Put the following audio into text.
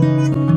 Música